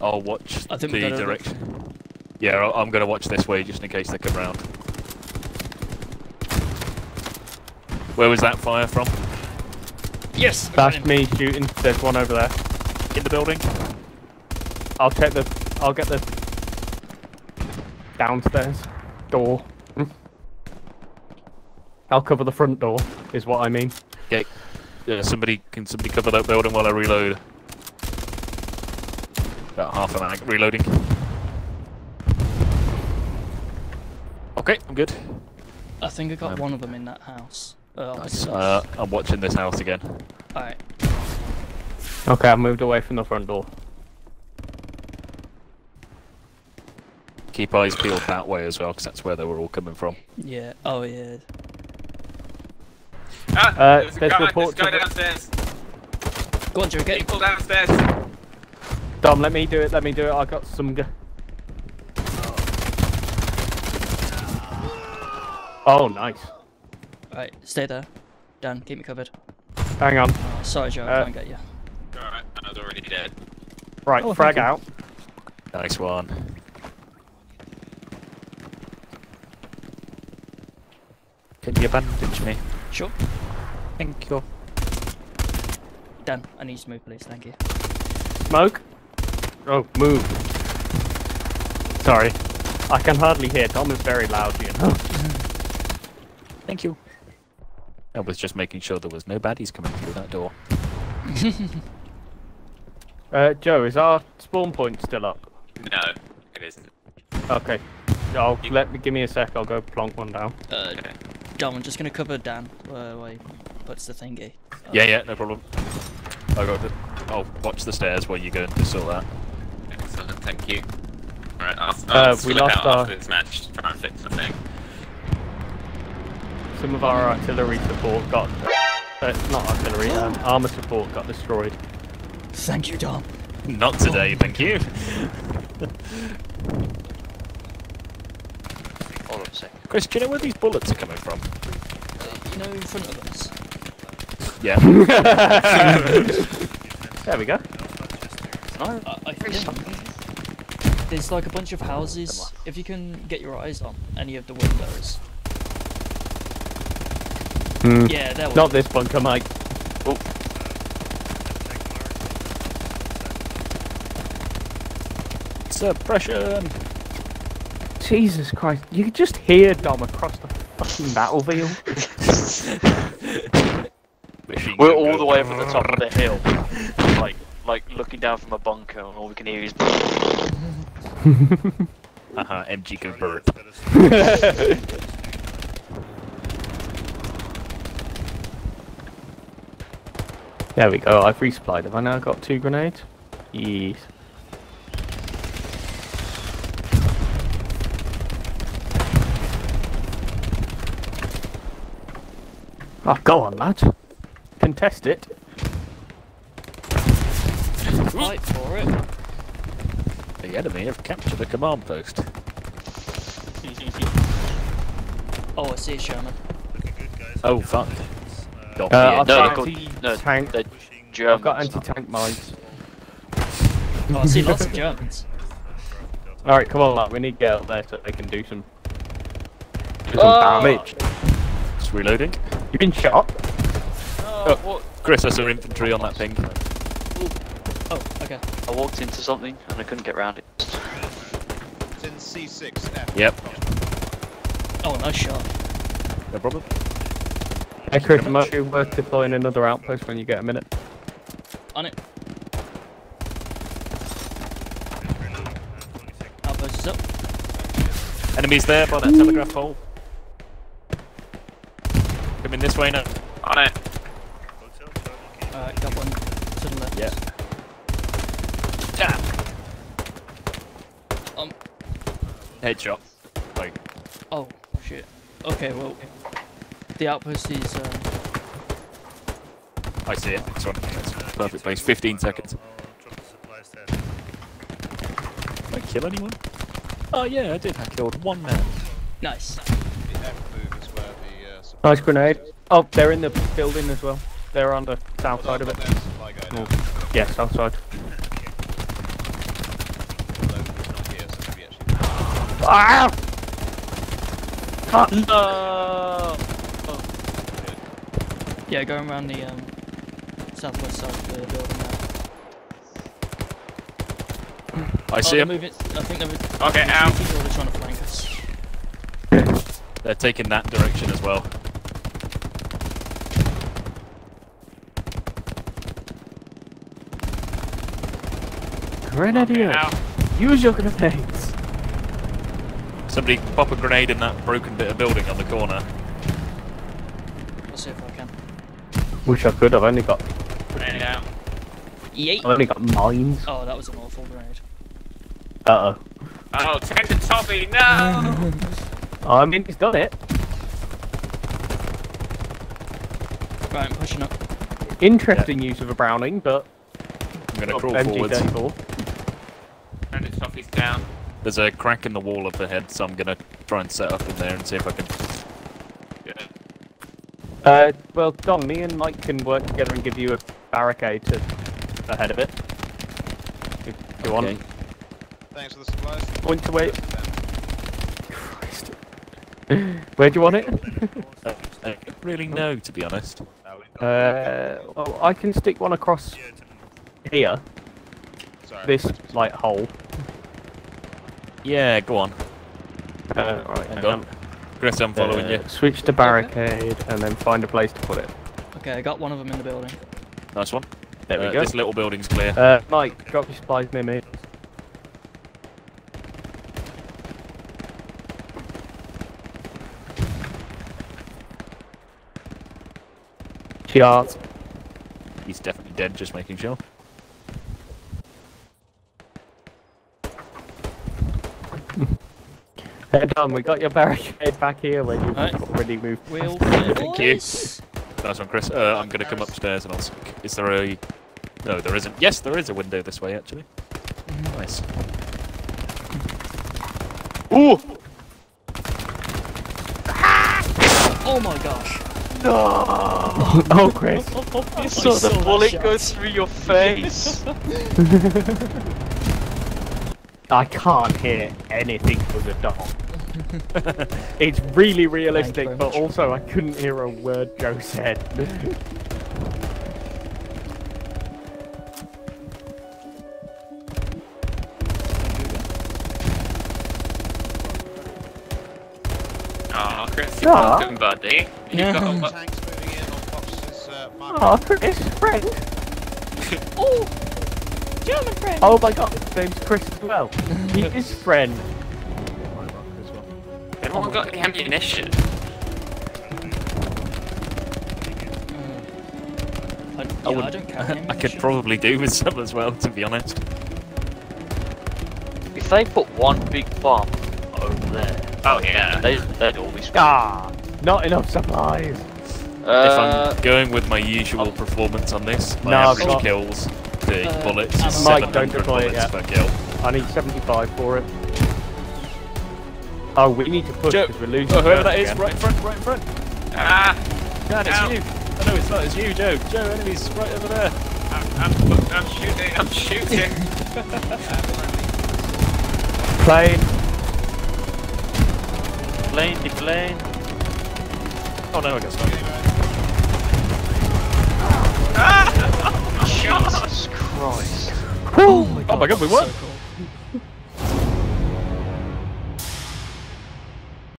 I'll watch I the think we gotta direction. Yeah, I'll- I'm going to watch this way just in case they come round. Where was that fire from? Yes! That's me shooting. There's one over there. In the building? I'll check the. I'll get the downstairs door. Hmm. I'll cover the front door. Is what I mean. Okay. Yeah, somebody can somebody cover that building while I reload. About half an hour reloading. Okay, I'm good. I think I got Um, one of them in that house. Uh, Nice. Uh, I'm watching this house again. Alright. Okay, I've moved away from the front door. Keep eyes peeled that way as well, because that's where they were all coming from. Yeah. Oh, yeah. Ah, Uh, there's a guy, reports there's a guy downstairs. Go on, Joe, get People downstairs. Dom, let me do it. Let me do it. I got some. G- oh, nice. Alright, stay there. Dan, keep me covered. Hang on. Oh, sorry, Joe, I Uh, can't get you. Alright, I was already dead. Right, Oh, frag thank out. Nice one. Can you bandage me? Sure. Thank you. Done. I need you to move, please. Thank you. Smoke. Oh, move. Sorry. I can hardly hear. Tom is very loud, you know. Thank you. I was just making sure there was no baddies coming through that door. Uh, Joe, is our spawn point still up? No, it isn't. Okay. I'll let me give me a sec. I'll go plonk one down. Uh, Okay. Dom, I'm just gonna cover Dan uh, where he puts the thingy. Yeah, yeah, no problem. I got the. I'll watch the stairs while you go and sort that. Excellent, thank you. Alright, I'll, I'll Uh, we lost out our- after this match to try and fix the thing. Some of our artillery support got. Uh, not artillery. Um, armor support got destroyed. Thank you, Dom. Not today, thank you. Hold on a second. Chris, do you know where these bullets are coming from? Uh, you know, in front of us. Yeah. there we go. No, I, I think there's like a bunch of houses. If you can get your eyes on any of the windows. Hmm. Yeah, there was. Not this bunker, Mike. Oh. Suppression. Jesus Christ! You could just hear Dom across the fucking battlefield. Machine we're all the way from the top of the hill, like like looking down from a bunker, and all we can hear is. Haha, MG go bird. there we go. I've resupplied. Have I now got two grenades? Yes. Oh, go on, lad. Contest it. Fight for it. The enemy have captured the command post. Oh, I see a Sherman. Oh fuck. Uh, me I've No, got they're called- no, anti-tank. they're I've got anti-tank mines. Oh, I see lots of Germans. All right, come on, lad. We need to get out there so they can do some, do some Oh! damage. It's reloading. You've been shot. Oh, oh, what? Chris, there's some infantry on that ping. Oh, okay. I walked into something and I couldn't get around it. It's in C6. now. Yep, Oh, nice shot. no problem. Hey, Chris, it might be worth deploying another outpost when you get a minute. On it. Outpost is up. Enemies there by that telegraph pole. Coming this way now. On it. Alright, got one to the left. Yeah. Um, Headshot. Like, oh, shit. Okay, well, the outpost is, um, I see it. This one. That's perfect place. 15 seconds. Did I kill anyone? Oh yeah, I did. I killed one man. nice. The F move is where the uh, supply Nice grenade. Oh, they're in the building as well. They're on the south side of it. There's a supply guy now. Oh. Yeah, south side. Although he's not here, so maybe actually. Ah! No! Yeah, going around the um, southwest side of the building now. I oh, see they're them. moving. I think they're. Okay, I out. think they're trying to flank us. They're taking that direction as well. Grenadier, Out. use your grenades. Somebody pop a grenade in that broken bit of building on the corner. I'll see if I can. Wish I could. I've only got. Grenade out. Yeet. I've only got mines. Oh, that was an awful grenade. Uh oh. Oh, take the toppy, no! I mean, he's done it. Right, I'm pushing up. Interesting use of a Browning, but I'm gonna crawl forwards. MG34. and the toppy's down. There's a crack in the wall up ahead, so I'm gonna try and set up in there and see if I can. Good. Uh, well, Dom, me and Mike can work together and give you a barricade to ahead of it. If you want. Okay. Thanks for the supplies. Point to wait. Christ. Where do you want it? Uh, I don't really know, to be honest. Uh, well, I can stick one across here, Sorry. this like hole. Yeah, go on. Uh, right, Hang hang on. Chris, I'm following Uh, you. Switch to barricade and then find a place to put it. Okay, I got one of them in the building. Nice one. There we Uh, go. This little building's clear. Uh, Mike, drop your supplies near me. Shot. He's definitely dead, just making sure. Head on, we got your barricade back here when you've Right. already moved. We'll Thank you. boys. Nice one, Chris. Uh, I'm gonna come upstairs and I'll. Sc- is there a? No, there isn't. Yes, there is a window this way, actually. Nice. Ooh! Oh my gosh. No! Oh, Chris. You saw the saw that bullet shot. go through your face. I can't hear anything for the dog. it's really realistic, but much. also I couldn't hear a word Joe said. Oh, Chris, you're Ah. welcome, buddy. You've got a, what- Tanks moving in on Fox's uh. Oh, Chris, friend. Oh! German friend! Oh my god, his name's Chris as well. He is friend. Anyone got ammunition? I, yeah, I I, would- don't carry I could probably do with some as well, to be honest. If they put one big bomb over there, Oh, yeah. they, they'd all be screwed. Ah, not enough supplies. if Uh, I'm going with my usual performance on this, my No, average got- kills to Uh, bullets ammo. is Mike, don't deploy it bullets yet. per kill. I need 75 for it. Oh, we need to push because we're losing. Oh, whoever first that is, again. right in front, right in front. Ah! God, it's Ow. you. Oh, no, it's not. It's you, Joe. Joe, enemies right over there. I'm, I'm, I'm shooting, I'm shooting. Plane. plane, the plane. Oh no, I got stuck. Jesus Christ. Oh my god, Oh my God, we won. so cool.